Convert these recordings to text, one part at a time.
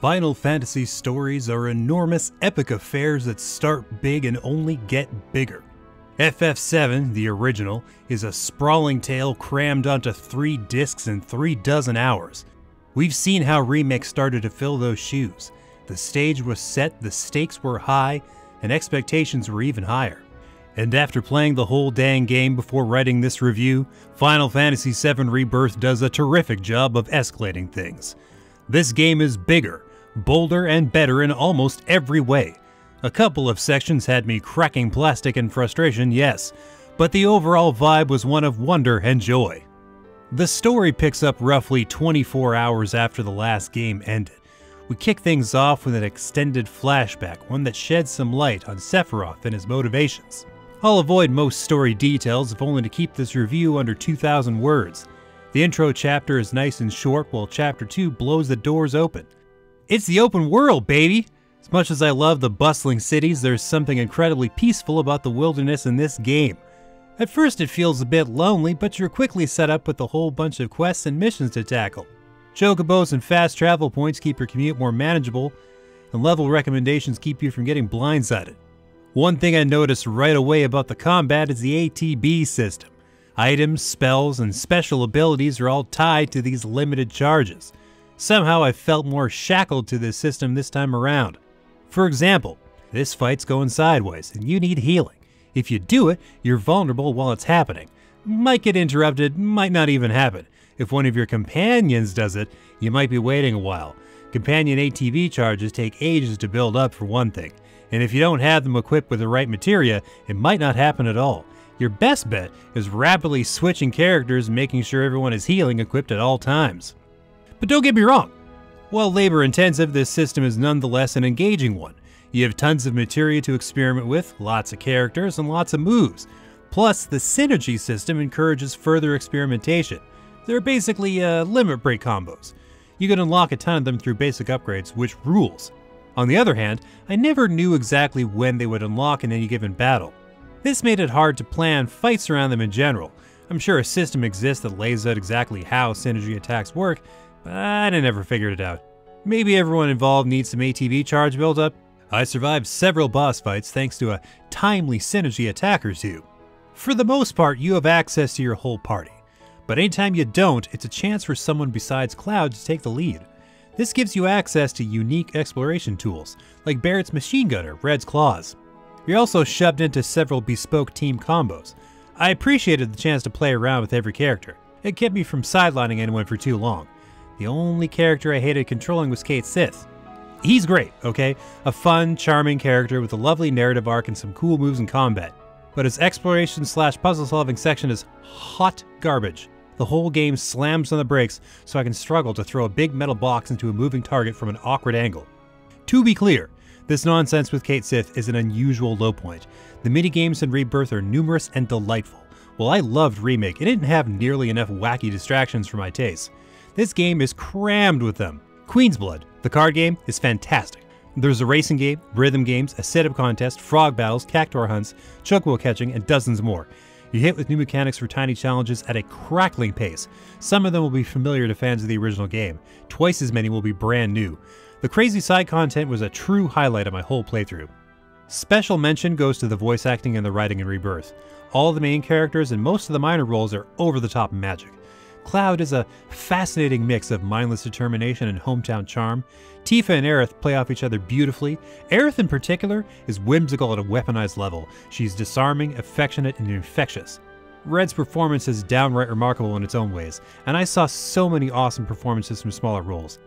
Final Fantasy stories are enormous epic affairs that start big and only get bigger. FF7, the original, is a sprawling tale crammed onto three discs in three dozen hours. We've seen how Remake started to fill those shoes. The stage was set, the stakes were high, and expectations were even higher. And after playing the whole dang game before writing this review, Final Fantasy VII Rebirth does a terrific job of escalating things. This game is bigger, bolder, and better in almost every way. A couple of sections had me cracking plastic in frustration, yes, but the overall vibe was one of wonder and joy. The story picks up roughly 24 hours after the last game ended. We kick things off with an extended flashback, one that sheds some light on Sephiroth and his motivations. I'll avoid most story details if only to keep this review under 2,000 words. The intro chapter is nice and short while chapter 2 blows the doors open. It's the open world, baby! As much as I love the bustling cities, there's something incredibly peaceful about the wilderness in this game. At first it feels a bit lonely, but you're quickly set up with a whole bunch of quests and missions to tackle. Chocobos and fast travel points keep your commute more manageable, and level recommendations keep you from getting blindsided. One thing I noticed right away about the combat is the ATB system. Items, spells, and special abilities are all tied to these limited charges. Somehow I felt more shackled to this system this time around. For example, this fight's going sideways and you need healing. If you do it, you're vulnerable while it's happening. Might get interrupted, might not even happen. If one of your companions does it, you might be waiting a while. Companion ATB charges take ages to build up for one thing and if you don't have them equipped with the right materia, it might not happen at all. Your best bet is rapidly switching characters and making sure everyone is healing equipped at all times. But don't get me wrong, while labor intensive, this system is nonetheless an engaging one. You have tons of materia to experiment with, lots of characters, and lots of moves. Plus, the synergy system encourages further experimentation. They're basically uh, limit break combos. You can unlock a ton of them through basic upgrades, which rules. On the other hand, I never knew exactly when they would unlock in any given battle. This made it hard to plan fights around them in general. I'm sure a system exists that lays out exactly how synergy attacks work, but I never figured it out. Maybe everyone involved needs some ATB charge buildup? I survived several boss fights thanks to a timely synergy attack or two. For the most part, you have access to your whole party. But anytime you don't, it's a chance for someone besides Cloud to take the lead. This gives you access to unique exploration tools, like Barret's machine gunner, Red's Claws. You're also shoved into several bespoke team combos. I appreciated the chance to play around with every character. It kept me from sidelining anyone for too long. The only character I hated controlling was Cait Sith. He's great, okay? A fun, charming character with a lovely narrative arc and some cool moves in combat. But his exploration slash puzzle solving section is hot garbage the whole game slams on the brakes so I can struggle to throw a big metal box into a moving target from an awkward angle. To be clear, this nonsense with Cait Sith is an unusual low point. The minigames in Rebirth are numerous and delightful. While I loved Remake, it didn't have nearly enough wacky distractions for my taste. This game is crammed with them. Queen's Blood, the card game, is fantastic. There's a racing game, rhythm games, a setup contest, frog battles, cactuar hunts, chocobo catching, and dozens more. You hit with new mechanics for tiny challenges at a crackling pace. Some of them will be familiar to fans of the original game, twice as many will be brand new. The crazy side content was a true highlight of my whole playthrough. Special mention goes to the voice acting and the writing in Rebirth. All the main characters and most of the minor roles are over the top magic. Cloud is a fascinating mix of mindless determination and hometown charm. Tifa and Aerith play off each other beautifully. Aerith, in particular, is whimsical at a weaponized level. She's disarming, affectionate, and infectious. Red's performance is downright remarkable in its own ways, and I saw so many awesome performances from smaller roles.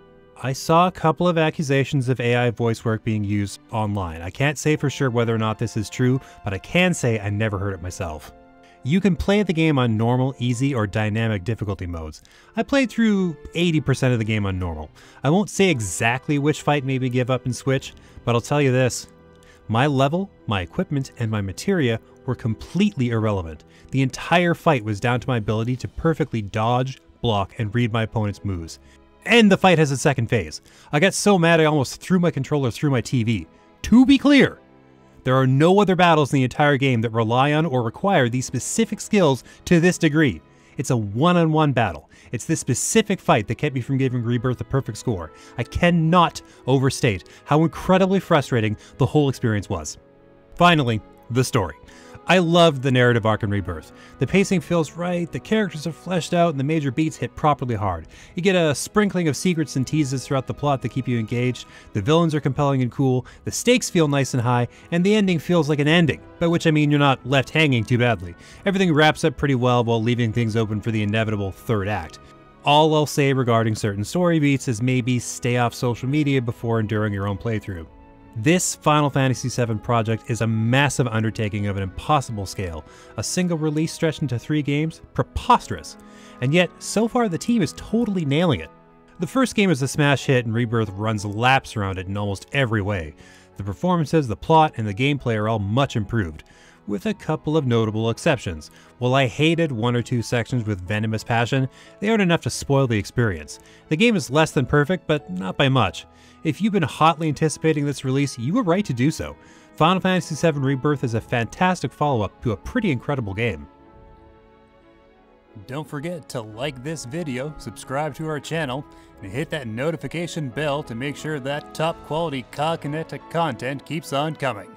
I saw a couple of accusations of AI voice work being used online. I can't say for sure whether or not this is true, but I can say I never heard it myself. You can play the game on normal, easy, or dynamic difficulty modes. I played through 80% of the game on normal. I won't say exactly which fight made me give up and switch, but I'll tell you this. My level, my equipment, and my materia were completely irrelevant. The entire fight was down to my ability to perfectly dodge, block, and read my opponent's moves. And the fight has a second phase. I got so mad I almost threw my controller through my TV. To be clear, there are no other battles in the entire game that rely on or require these specific skills to this degree. It's a one on one battle. It's this specific fight that kept me from giving Rebirth a perfect score. I cannot overstate how incredibly frustrating the whole experience was. Finally, the story. I loved the narrative arc in Rebirth. The pacing feels right, the characters are fleshed out, and the major beats hit properly hard. You get a sprinkling of secrets and teases throughout the plot that keep you engaged, the villains are compelling and cool, the stakes feel nice and high, and the ending feels like an ending, by which I mean you're not left hanging too badly. Everything wraps up pretty well while leaving things open for the inevitable third act. All I'll say regarding certain story beats is maybe stay off social media before enduring your own playthrough. This Final Fantasy VII project is a massive undertaking of an impossible scale. A single release stretched into three games? Preposterous. And yet, so far the team is totally nailing it. The first game is a smash hit and Rebirth runs laps around it in almost every way. The performances, the plot, and the gameplay are all much improved, with a couple of notable exceptions. While I hated one or two sections with venomous passion, they aren't enough to spoil the experience. The game is less than perfect, but not by much. If you've been hotly anticipating this release, you were right to do so. Final Fantasy VII Rebirth is a fantastic follow-up to a pretty incredible game. Don't forget to like this video, subscribe to our channel, and hit that notification bell to make sure that top quality COGconnected content keeps on coming.